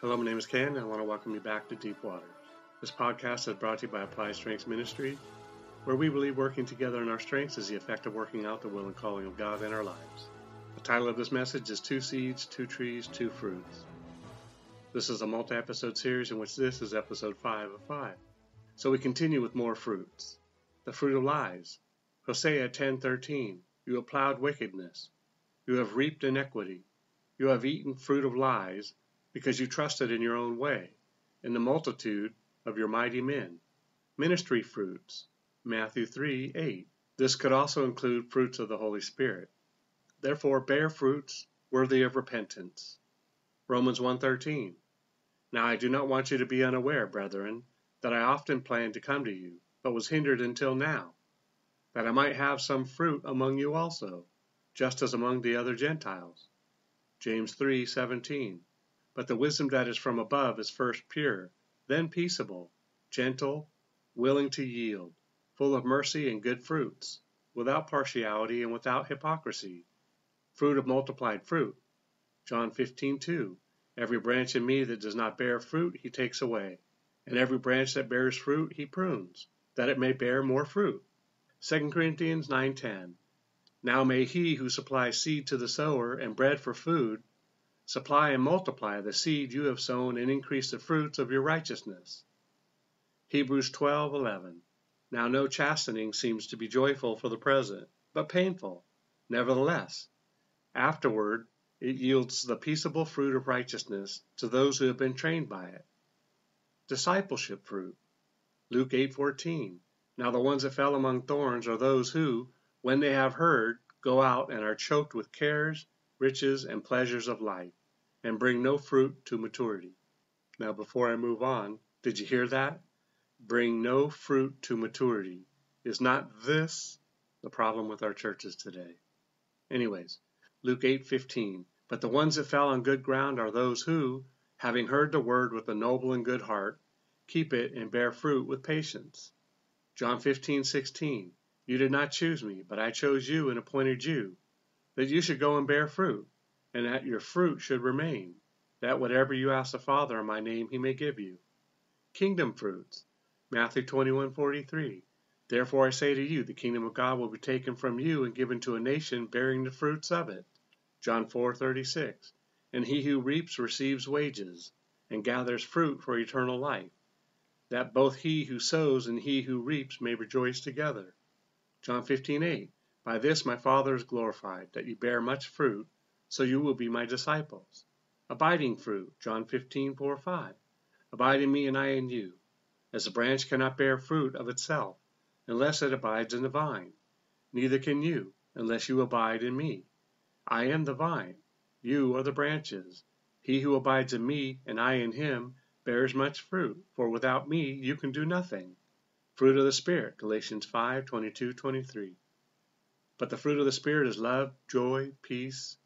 Hello, my name is Ken, and I want to welcome you back to Deep Waters. This podcast is brought to you by Applied Strengths Ministry, where we believe working together in our strengths is the effect of working out the will and calling of God in our lives. The title of this message is Two Seeds, Two Trees, Two Fruits. This is a multi episode series in which this is episode 5 of 5. So we continue with more fruits. The fruit of lies. Hosea 10:13. You have plowed wickedness. You have reaped iniquity. You have eaten fruit of lies because you trusted in your own way, in the multitude of your mighty men. Ministry fruits. Matthew 3:8. This could also include fruits of the Holy Spirit. Therefore bear fruits worthy of repentance. Romans 1:13. Now I do not want you to be unaware, brethren, that I often planned to come to you, but was hindered until now, that I might have some fruit among you also, just as among the other Gentiles. James 3:17. But the wisdom that is from above is first pure, then peaceable, gentle, willing to yield, full of mercy and good fruits, without partiality and without hypocrisy. Fruit of multiplied fruit. John 15:2. Every branch in me that does not bear fruit he takes away, and every branch that bears fruit he prunes, that it may bear more fruit. 2 Corinthians 9:10. Now may he who supplies seed to the sower and bread for food supply and multiply the seed you have sown and increase the fruits of your righteousness. Hebrews 12:11. Now no chastening seems to be joyful for the present, but painful. Nevertheless, afterward it yields the peaceable fruit of righteousness to those who have been trained by it. Discipleship fruit. Luke 8:14. Now the ones that fell among thorns are those who, when they have heard, go out and are choked with cares, riches, and pleasures of life, and bring no fruit to maturity. Now before I move on, did you hear that? Bring no fruit to maturity. Is not this the problem with our churches today? Anyways, Luke 8:15. But the ones that fell on good ground are those who, having heard the word with a noble and good heart, keep it and bear fruit with patience. John 15:16. You did not choose me, but I chose you and appointed you, that you should go and bear fruit, and that your fruit should remain, that whatever you ask the Father in my name he may give you. Kingdom fruits. Matthew 21:43. Therefore I say to you, the kingdom of God will be taken from you and given to a nation bearing the fruits of it. John 4:36. And he who reaps receives wages, and gathers fruit for eternal life, that both he who sows and he who reaps may rejoice together. John 15:8. By this my Father is glorified, that you bear much fruit, so you will be my disciples. Abiding fruit. John 15:4, 5. Abide in me and I in you. As a branch cannot bear fruit of itself, unless it abides in the vine, neither can you, unless you abide in me. I am the vine, you are the branches. He who abides in me, and I in him, bears much fruit, for without me you can do nothing. Fruit of the Spirit, Galatians 5 22 23. But the fruit of the Spirit is love, joy, peace,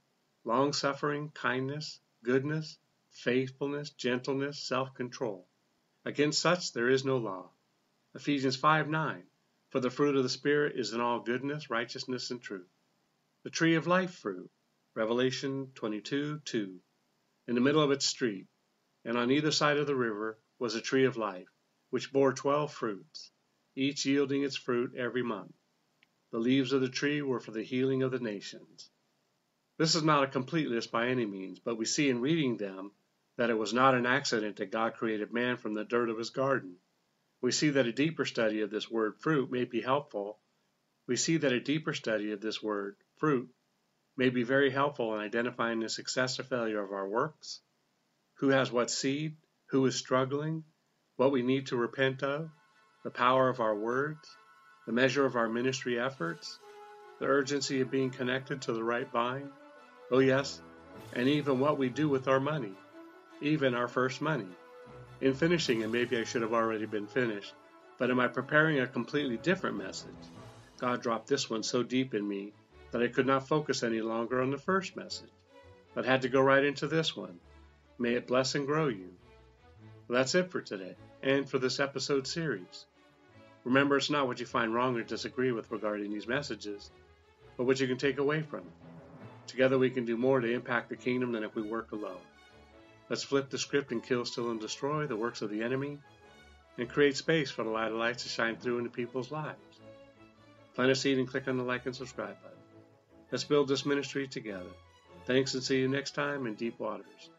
long suffering, kindness, goodness, faithfulness, gentleness, self control. Against such there is no law. Ephesians 5 9. For the fruit of the Spirit is in all goodness, righteousness, and truth. The tree of life fruit, Revelation 22 2. In the middle of its street, and on either side of the river, was a tree of life, which bore twelve fruits, each yielding its fruit every month. The leaves of the tree were for the healing of the nations. This is not a complete list by any means, but we see in reading them that it was not an accident that God created man from the dirt of his garden. We see that a deeper study of this word fruit may be helpful. We see that a deeper study of this word fruit may be very helpful in identifying the success or failure of our works, who has what seed, who is struggling, what we need to repent of, the power of our words, the measure of our ministry efforts, the urgency of being connected to the right vine. Oh, yes, and even what we do with our money, even our first money. In finishing, and maybe I should have already been finished, but am I preparing a completely different message? God dropped this one so deep in me that I could not focus any longer on the first message, but had to go right into this one. May it bless and grow you. Well, that's it for today, and for this episode series. Remember, it's not what you find wrong or disagree with regarding these messages, but what you can take away from it. Together we can do more to impact the kingdom than if we work alone. Let's flip the script and kill, steal, and destroy the works of the enemy and create space for the light of lights to shine through into people's lives. Plant a seed and click on the like and subscribe button. Let's build this ministry together. Thanks and see you next time in Deep Waters.